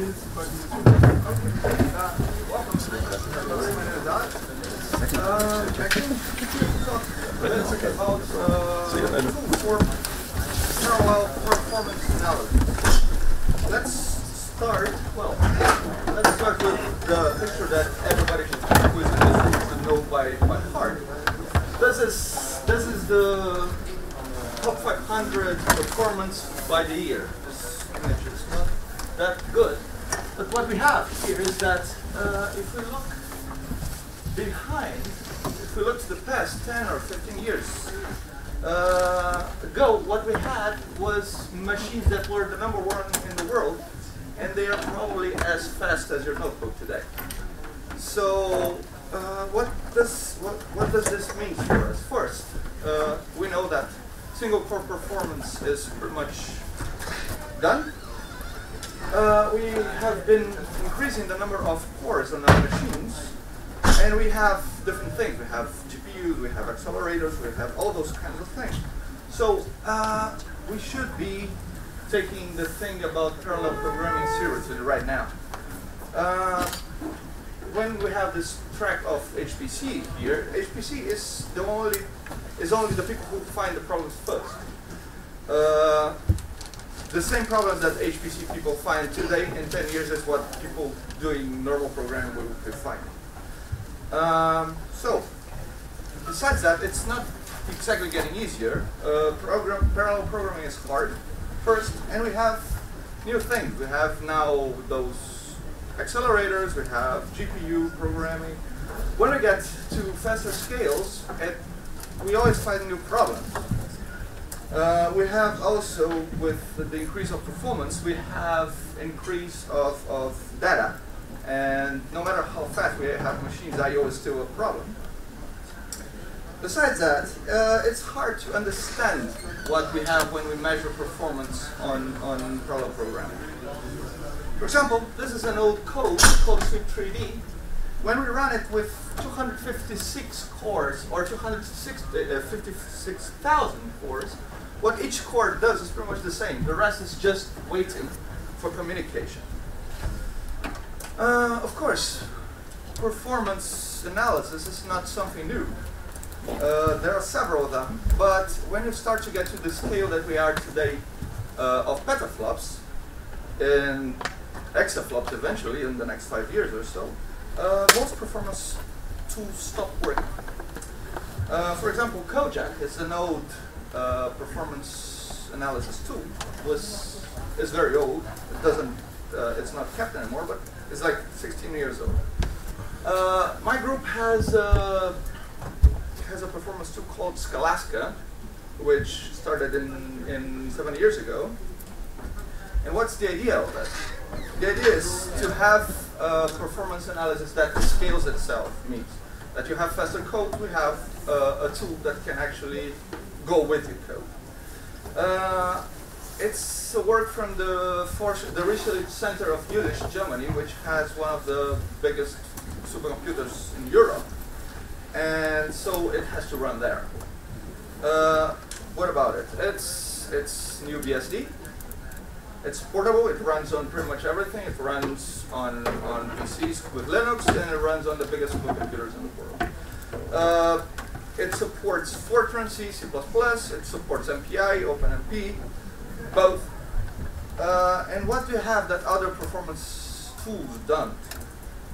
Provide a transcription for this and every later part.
bit about performance. Let's start, well, let's start with the picture that everybody should know by, by heart. This is, this is the top 500 performance by the year. This image is not that good. But what we have here is that uh, if we look behind, if we look to the past 10 or 15 years uh, ago, what we had was machines that were the number one in the world, and they are probably as fast as your notebook today. So uh, what does what, what does this mean for us? First, uh, we know that single core performance is pretty much done. Uh, we have been increasing the number of cores on our machines, and we have different things. We have GPUs, we have accelerators, we have all those kinds of things. So uh, we should be taking the thing about parallel programming seriously right now. Uh, when we have this track of HPC here, HPC is the only is only the people who find the problems first. Uh, the same problems that HPC people find today in 10 years is what people doing normal programming will, will find. Um, so, besides that, it's not exactly getting easier. Uh, program, parallel programming is hard, first, and we have new things. We have now those accelerators, we have GPU programming. When we get to faster scales, it, we always find new problems. Uh, we have also, with the increase of performance, we have increase of, of data. And no matter how fast we have machines, I/O is still a problem. Besides that, uh, it's hard to understand what we have when we measure performance on, on parallel programming. For example, this is an old code called Sweep3D. When we run it with 256 cores or 256,000 cores, what each core does is pretty much the same. The rest is just waiting for communication. Uh, of course, performance analysis is not something new. Uh, there are several of them, but when you start to get to the scale that we are today uh, of petaflops and exaflops eventually in the next five years or so, uh, most performance tools stop working. Uh, for example, Kojak is an old uh, performance analysis tool. was is very old. It doesn't. Uh, it's not kept anymore, but it's like 16 years old. Uh, my group has a, has a performance tool called Scalasca, which started in, in seven years ago. And what's the idea of it? The idea is to have a performance analysis that scales itself. Means that you have faster code, we have uh, a tool that can actually go with your code. Uh, it's a work from the, the Research Center of Jülich, Germany, which has one of the biggest supercomputers in Europe. And so it has to run there. Uh, what about it? It's, it's new BSD. It's portable, it runs on pretty much everything. It runs on, on PCs with Linux, and it runs on the biggest supercomputers in the world. Uh, it supports Fortran, C, C++, it supports MPI, OpenMP, both. Uh, and what do you have that other performance tools don't?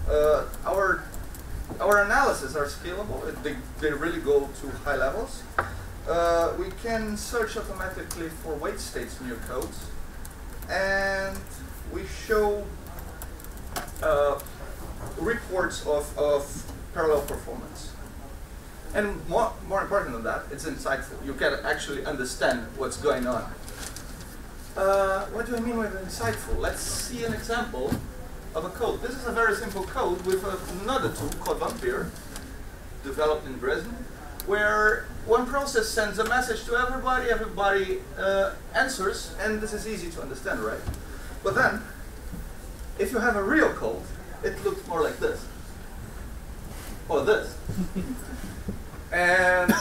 Uh, our, our analysis are scalable, they, they really go to high levels. Uh, we can search automatically for wait states in your codes, and we show uh, reports of, of parallel performance. And more, more important than that, it's insightful. You can actually understand what's going on. Uh, what do I mean by insightful? Let's see an example of a code. This is a very simple code with another tool called Vampir, developed in Dresden, where one process sends a message to everybody, everybody uh, answers, and this is easy to understand, right? But then, if you have a real code, it looks more like this. Or this. and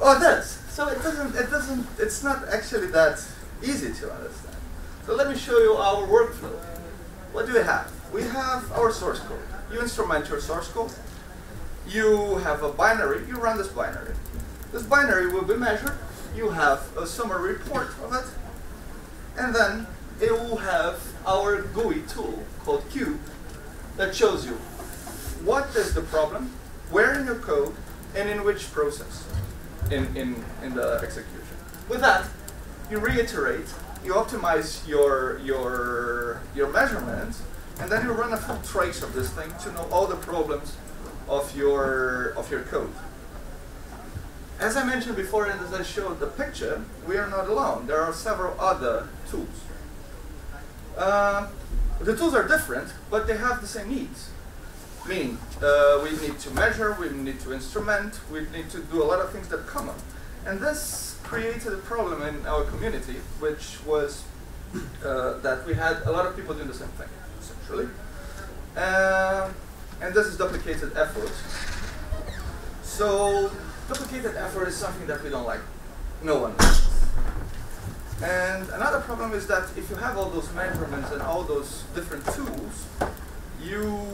oh this. So it doesn't it doesn't it's not actually that easy to understand. So let me show you our workflow. what do we have? We have our source code. You instrument your source code. You have a binary. You run this binary. This binary will be measured. You have a summary report of it. And then it will have our GUI tool called Cube that shows you what is the problem, where in your code, and in which process in, in, in the execution. With that, you reiterate, you optimize your, your, your measurements, and then you run a full trace of this thing to know all the problems of your, of your code. As I mentioned before and as I showed the picture, we are not alone. There are several other tools. Uh, the tools are different, but they have the same needs. Meaning, uh, we need to measure, we need to instrument, we need to do a lot of things that come up. And this created a problem in our community, which was uh, that we had a lot of people doing the same thing, essentially. Uh, and this is duplicated effort. So duplicated effort is something that we don't like. No one likes. And another problem is that if you have all those measurements and all those different tools, you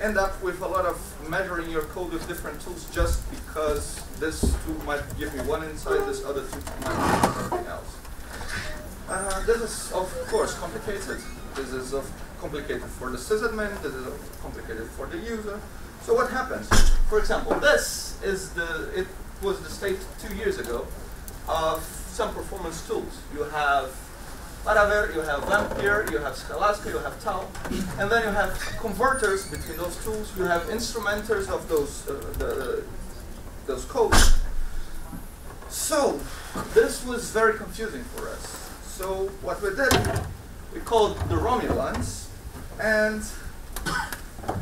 end up with a lot of measuring your code with different tools just because this tool might give me one insight, this other tool might give me something else. Uh, this is of course complicated. This is of complicated for the sysadmin, this is complicated for the user. So what happens? For example, this is the, it was the state two years ago of some performance tools. You have Laravel, you have Vampir, you have Scalasca, you have Tau, and then you have converters between those tools. You have instrumenters of those uh, the, those codes. So this was very confusing for us. So what we did, we called the Romulans and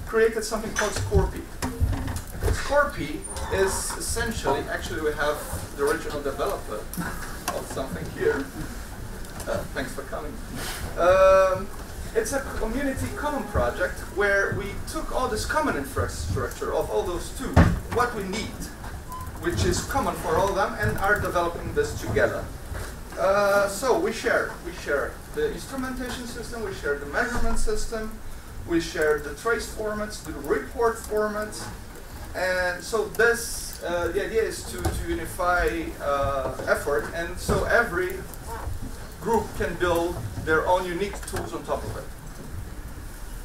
created something called Score-P. Score-P is essentially, actually we have the original developer of something here. Thanks for coming. Um, it's a community common project where we took all this common infrastructure of all those two, what we need, which is common for all of them, and are developing this together. Uh, so we share, we share the instrumentation system, we share the measurement system, we share the trace formats, the report formats, and so this, uh, the idea is to, to unify uh, effort, and so every group can build their own unique tools on top of it.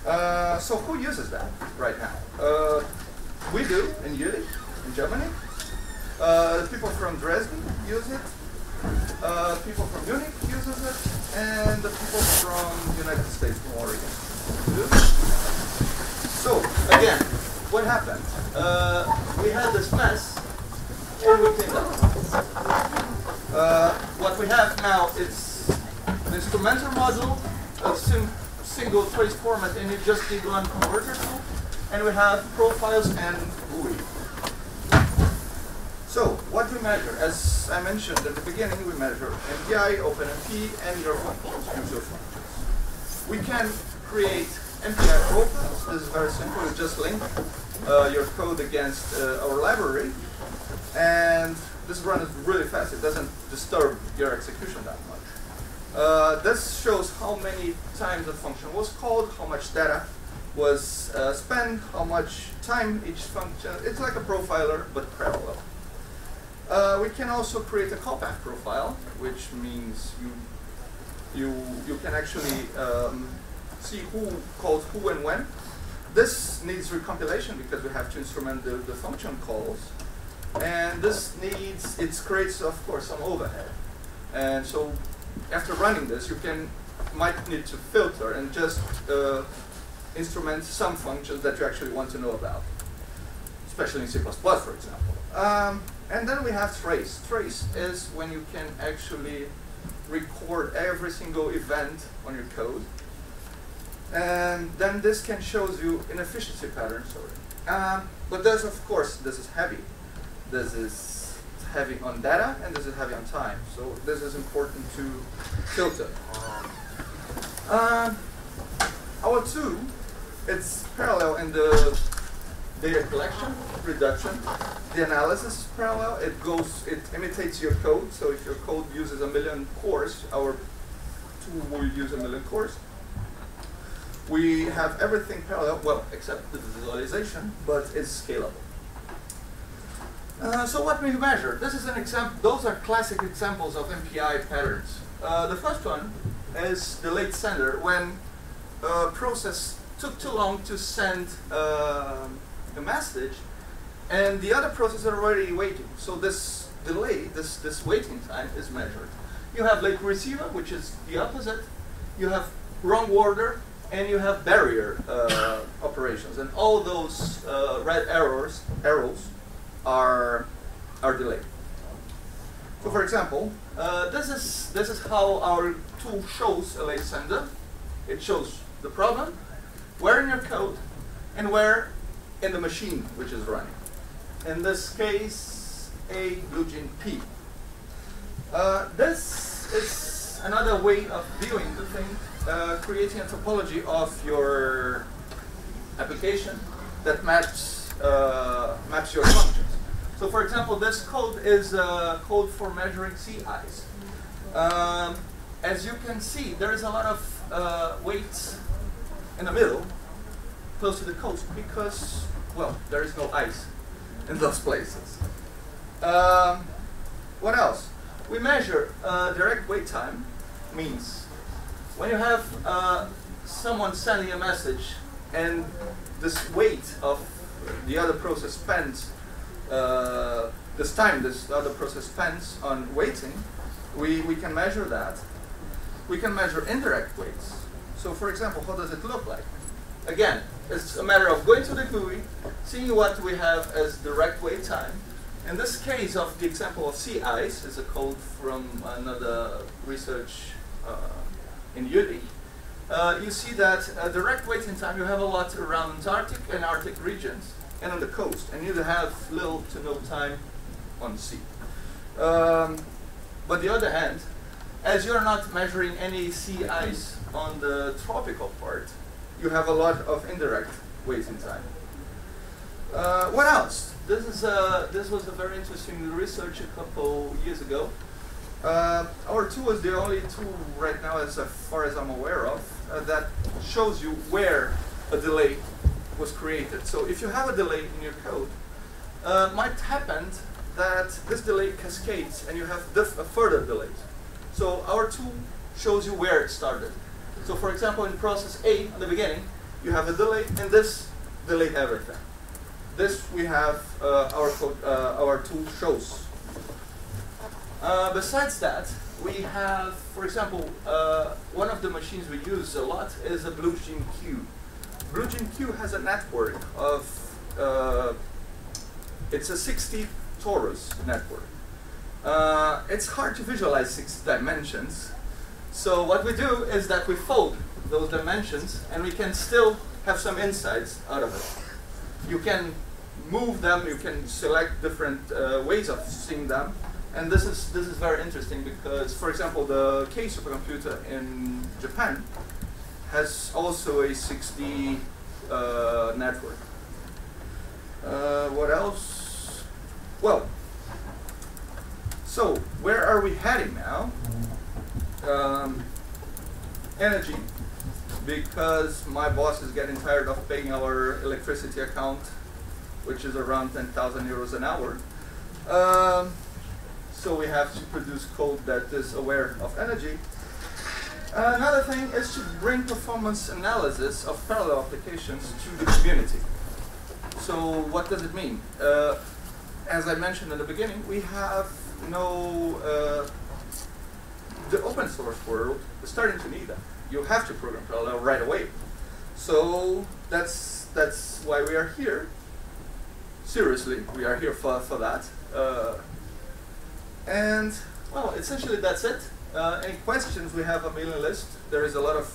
Uh, so who uses that right now? Uh, we do in Jülich, in Germany. Uh, people from Dresden use it. Uh, people from Munich uses it, and the people from the United States, from Oregon. So again, what happened? Uh, we had this mess, and we cleaned up. Uh, what we have now is instrumental module, a sim single trace format, and you just need one converter tool. And we have profiles and GUI. So, what we measure? As I mentioned at the beginning, we measure MPI, OpenMP, and your user functions. We can create MPI profiles. This is very simple. You just link uh, your code against uh, our library, and this runs really fast. It doesn't disturb your execution that much. Uh, this shows how many times the function was called, how much data was uh, spent, how much time each function, it's like a profiler, but parallel. Uh, we can also create a callback profile, which means you you you can actually um, see who called who and when. This needs recompilation because we have to instrument the, the function calls. And this needs, it creates, of course, some overhead. And so after running this, you can might need to filter and just uh, instrument some functions that you actually want to know about, especially in C++, for example. Um, and then we have trace. Trace is when you can actually record every single event on your code. And then this can show you inefficiency patterns. Sorry. Um, but this, of course, this is heavy. This is heavy on data and this is heavy on time. So this is important to filter. Uh, our two, it's parallel in the data collection, reduction. The analysis is parallel. It goes, it imitates your code. So if your code uses a million cores, our tool will use a million cores. we have everything parallel, well, except the visualization, but it's scalable. Uh, so what we measure? This is an example, those are classic examples of MPI patterns. Uh, the first one is the late sender when a process took too long to send uh, a message and the other process are already waiting. So this delay, this, this waiting time is measured. You have late receiver, which is the opposite. You have wrong order, and you have barrier uh, operations. And all those uh, red arrows, arrows are, are delayed. So for example, uh, this, is, this is how our tool shows a late sender. It shows the problem, where in your code, and where in the machine which is running. In this case, a Blue Gene/P. Uh, this is another way of viewing the thing, uh, creating a topology of your application that maps, uh, maps your functions. So for example, this code is uh, code for measuring sea ice. Um, as you can see, there is a lot of uh, weights in the middle, close to the coast, because, well, there is no ice in those places. Um, what else? We measure uh, direct wait time, means when you have uh, someone sending a message and this wait of the other process spends uh, this time this other process spends on waiting, we, we can measure that. We can measure indirect waits. So for example, how does it look like? Again, it's a matter of going to the GUI, seeing what we have as direct wait time. In this case of the example of sea ice, is a code from another research uh, in UD. Uh, you see that uh, direct waiting time, you have a lot around Antarctic and Arctic regions and on the coast, and you have little to no time on sea. Um, but the other hand, as you're not measuring any sea ice on the tropical part, you have a lot of indirect waiting time. Uh, what else? This is a, this was a very interesting research a couple years ago. Uh, our tool is the only tool right now, as far as I'm aware of, uh, that shows you where a delay was created. So if you have a delay in your code, uh, might happen that this delay cascades and you have further delays. So our tool shows you where it started. So for example, in process A, at the beginning, you have a delay, and this delayed everything. This we have uh, our, uh, our tool shows. Uh, besides that, we have, for example, uh, one of the machines we use a lot is a Blue Gene/Q. Blue Gene/Q has a network of, uh, it's a 6D torus network. Uh, it's hard to visualize six dimensions. So what we do is that we fold those dimensions and we can still have some insights out of it. You can move them, you can select different uh, ways of seeing them. And this is, this is very interesting because, for example, the K supercomputer in Japan has also a 6D uh, network. Uh, what else? Well, so where are we heading now? Um, energy, because my boss is getting tired of paying our electricity account, which is around 10,000 euros an hour. Um, so we have to produce code that is aware of energy. Another thing is to bring performance analysis of parallel applications to the community. So what does it mean? Uh, as I mentioned in the beginning, we have no, uh, the open source world is starting to need that. You have to program parallel right away. So that's, that's why we are here. Seriously, we are here for, for that. Uh, and, well, essentially that's it. Uh, any questions, we have a mailing list. There is a lot of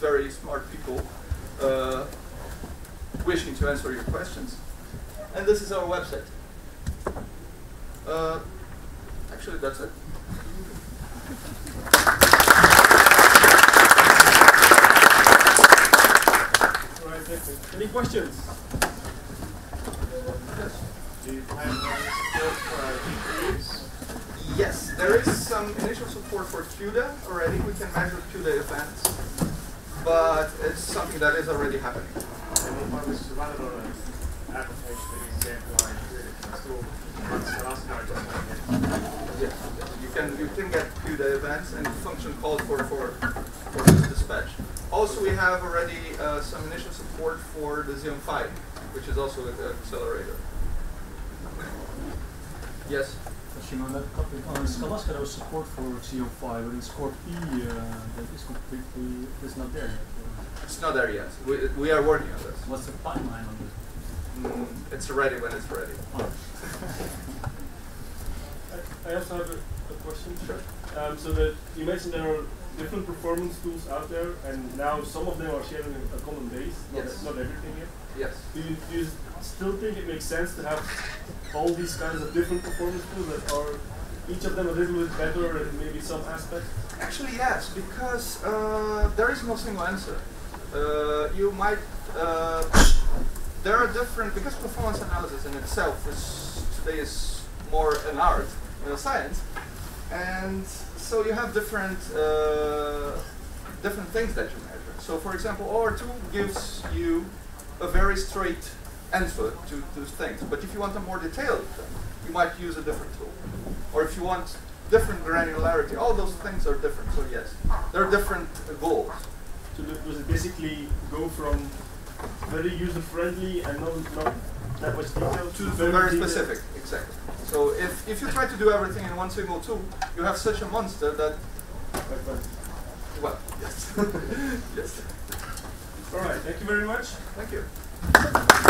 very smart people uh, wishing to answer your questions. And this is our website. Uh, actually, that's it. Any questions? Yes. Do you have any support for GPUs? Yes, there is some initial support for CUDA already. We can measure CUDA events. but it's something that is already happening. And if I wish to run it on an application that is example I created, can I still run Scala just like that? Yes. You can you can get CUDA events and function called for for for this dispatch. Also, we have already uh, some initial support for the Xeon Phi, which is also an accelerator. Yes. Question on that topic. On Scalasca, there was support for Xeon Phi, but in Scorp P, uh, that is completely, it's not there yet. It's not there yet. We, we are working on this. What's the timeline on this? Mm, it's ready when it's ready. Oh. I- I also have a, a question. Sure. Um, so that you mentioned there are different performance tools out there, and now some of them are sharing a, a common base. Not, Yes. not everything yet. Yes. Do you, do you still think it makes sense to have all these kinds of different performance tools that are each of them a little bit better in maybe some aspects? Actually, yes, because uh, there is no single answer. Uh, you might. Uh, there are different because performance analysis in itself is today is more an art than a science, and so you have different uh, different things that you measure. So, for example, OR2 gives you a very straight answer to, to things, but if you want a more detailed thing, you might use a different tool. Or if you want different granularity, all those things are different. So yes, there are different goals. So does it basically go from very user friendly and not, not that much detail To very, detailed? specific, exactly. So if, if you try to do everything in one single tool, you have such a monster that, that. well, yes. yes. All right. Thank you very much. Thank you.